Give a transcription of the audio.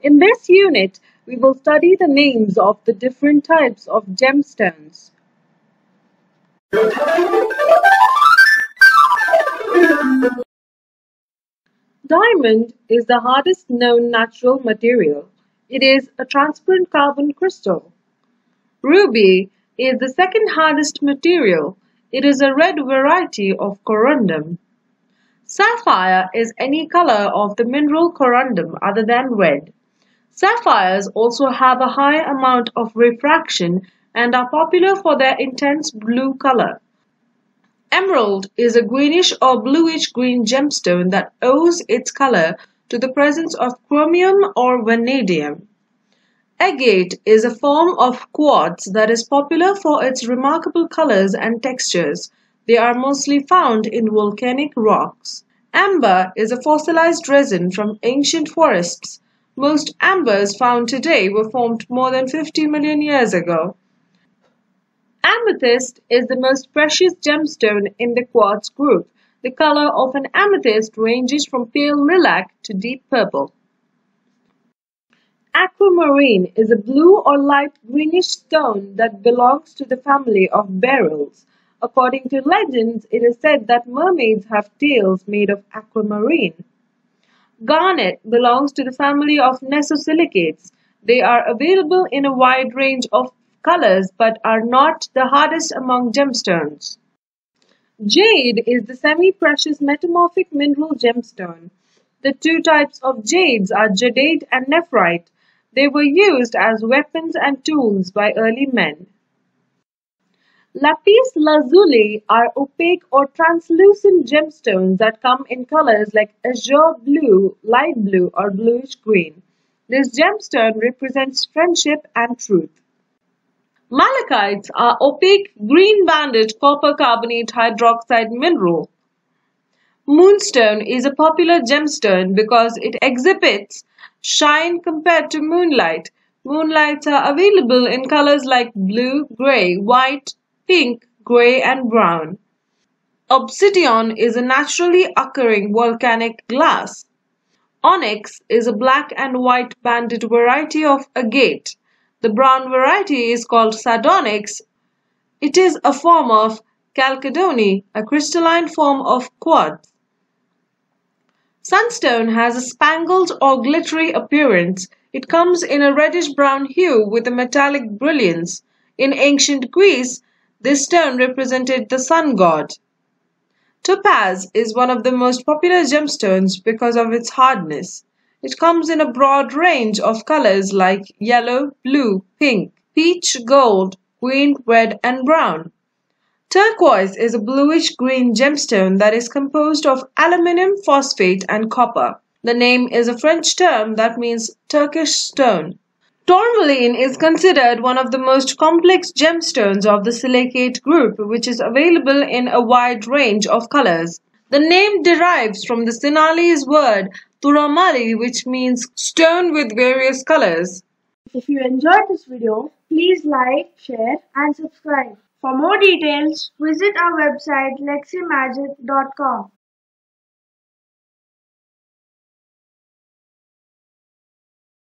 In this unit, we will study the names of the different types of gemstones. Diamond is the hardest known natural material. It is a transparent carbon crystal. Ruby is the second hardest material. It is a red variety of corundum. Sapphire is any color of the mineral corundum other than red. Sapphires also have a high amount of refraction and are popular for their intense blue color. Emerald is a greenish or bluish-green gemstone that owes its color to the presence of chromium or vanadium. Agate is a form of quartz that is popular for its remarkable colors and textures. They are mostly found in volcanic rocks. Amber is a fossilized resin from ancient forests. Most ambers found today were formed more than 50 million years ago. Amethyst is the most precious gemstone in the quartz group. The color of an amethyst ranges from pale lilac to deep purple. Aquamarine is a blue or light greenish stone that belongs to the family of beryls. According to legends, it is said that mermaids have tails made of aquamarine. Garnet belongs to the family of nesosilicates. They are available in a wide range of colors but are not the hardest among gemstones. Jade is the semi-precious metamorphic mineral gemstone. The two types of jades are jadeite and nephrite. They were used as weapons and tools by early men. Lapis lazuli are opaque or translucent gemstones that come in colors like azure blue, light blue, or bluish green. This gemstone represents friendship and truth. Malachites are opaque green-banded copper carbonate hydroxide mineral. Moonstone is a popular gemstone because it exhibits shine compared to moonlight. Moonlights are available in colors like blue, gray, white, pink, gray, and brown. Obsidian is a naturally occurring volcanic glass. Onyx is a black and white banded variety of agate. The brown variety is called sardonyx. It is a form of chalcedony, a crystalline form of quartz. Sunstone has a spangled or glittery appearance. It comes in a reddish-brown hue with a metallic brilliance. In ancient Greece, this stone represented the sun god. Topaz is one of the most popular gemstones because of its hardness. It comes in a broad range of colors like yellow, blue, pink, peach, gold, green, red, and brown. Turquoise is a bluish-green gemstone that is composed of aluminum phosphate and copper. The name is a French term that means Turkish stone. Tourmaline is considered one of the most complex gemstones of the silicate group, which is available in a wide range of colors. The name derives from the Sinhalese word Turamali which means stone with various colors. If you enjoyed this video, please like, share and subscribe. For more details, visit our website leximagic.com.